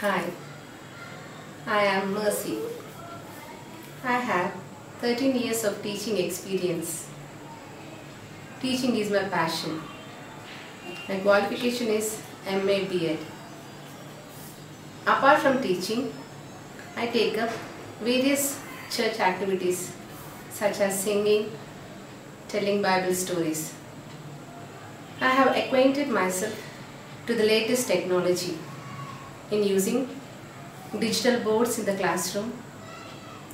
Hi, I am Mercy. I have 13 years of teaching experience. Teaching is my passion. My qualification is MA BEd. Apart from teaching, I take up various church activities such as singing, telling Bible stories. I have acquainted myself to the latest technology in using digital boards in the classroom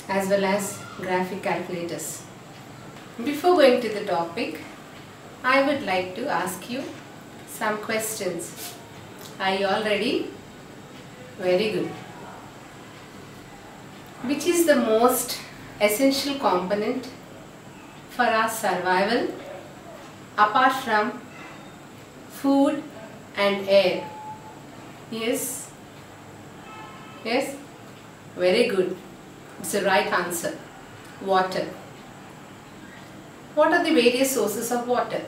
as well as graphic calculators. Before going to the topic, I would like to ask you some questions. Are you all ready? Very good. Which is the most essential component for our survival apart from food and air? Yes? Yes? Very good. It's the right answer. Water. What are the various sources of water?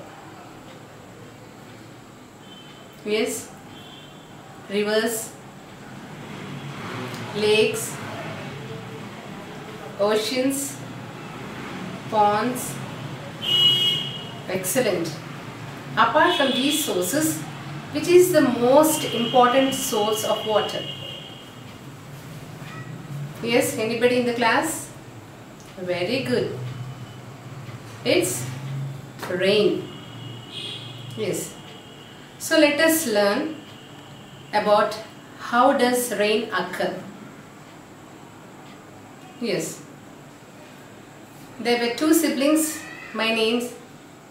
Yes? Rivers, lakes, oceans, ponds. Excellent. Apart from these sources, which is the most important source of water? Yes, anybody in the class? Very good. It's rain. Yes. So let us learn about how does rain occur. Yes. There were two siblings, my names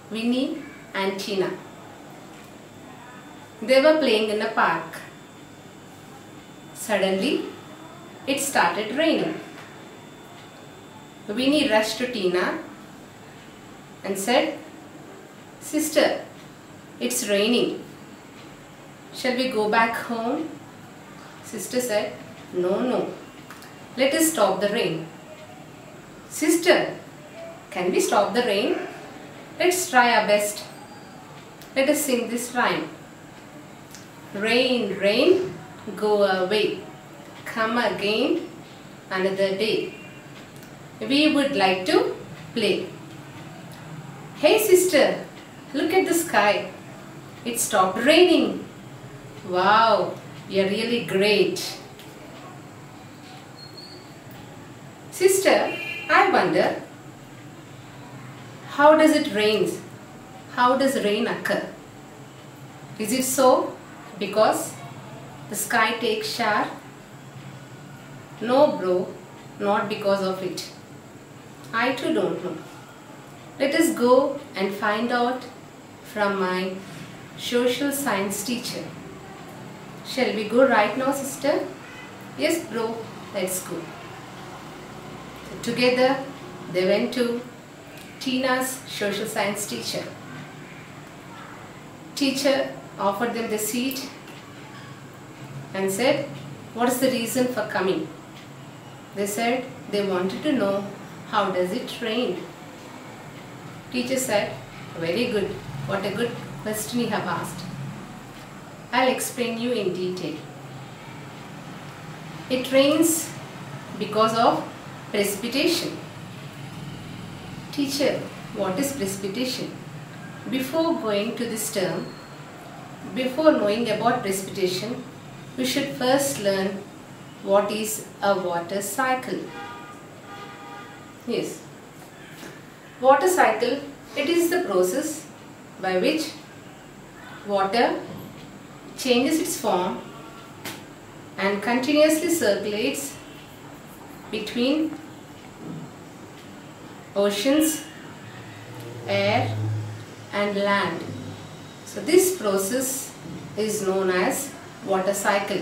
Winnie and Tina. They were playing in a park. Suddenly, it started raining. Winnie rushed to Tina and said, Sister, it's raining. Shall we go back home? Sister said, No, no. Let us stop the rain. Sister, can we stop the rain? Let's try our best. Let us sing this rhyme. Rain, rain, go away. Come again another day. We would like to play. Hey sister, look at the sky. It stopped raining. Wow, you're really great. Sister, I wonder, how does it rain? How does rain occur? Is it so because the sky takes shower? No bro, not because of it. I too don't know. Let us go and find out from my social science teacher. Shall we go right now sister? Yes bro, let's go. Together they went to Tina's social science teacher. Teacher offered them the seat and said, what is the reason for coming? They said they wanted to know how does it rain. Teacher said, very good, what a good question you have asked. I'll explain you in detail. It rains because of precipitation. Teacher, what is precipitation? Before going to this term, before knowing about precipitation, we should first learn what is a water cycle. Yes. Water cycle, it is the process by which water changes its form and continuously circulates between oceans, air and land. So this process is known as water cycle.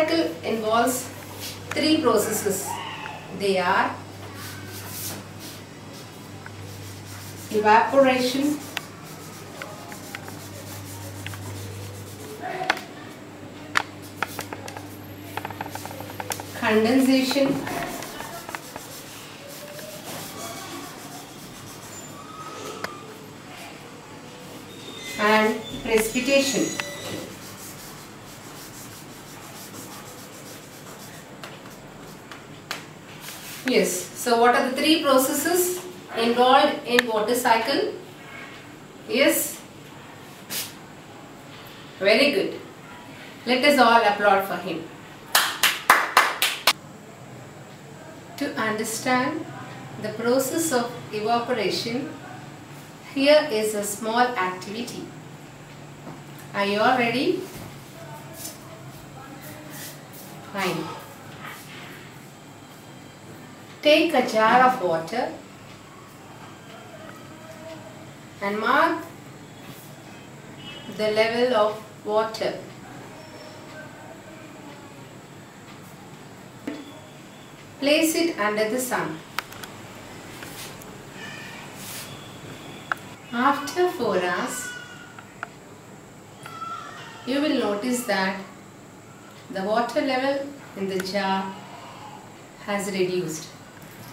Cycle involves three processes. They are evaporation condensation and precipitation yes. So what are the three processes involved in water cycle? Yes. Very good. Let us all applaud for him. To understand the process of evaporation here is a small activity. Are you all ready? Fine take a jar of water and mark the level of water. Place it under the sun. After 4 hours you will notice that the water level in the jar has reduced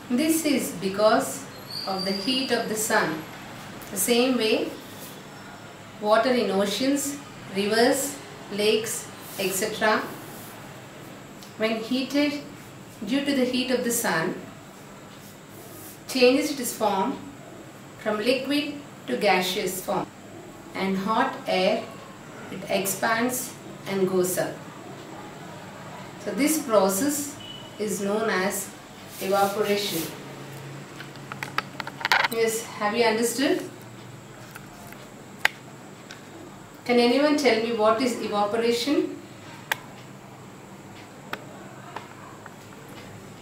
this is because of the heat of the sun the same way water in oceans rivers lakes etc when heated due to the heat of the sun changes its form from liquid to gaseous form and hot air it expands and goes up. So this process is known as evaporation. Yes, have you understood? Can anyone tell me what is evaporation?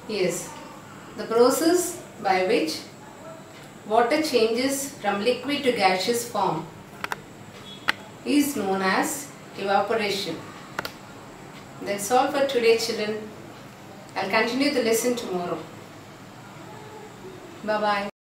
Yes, the process by which water changes from liquid to gaseous form is known as evaporation. That's all for today children. I'll continue the lesson tomorrow. Bye-bye.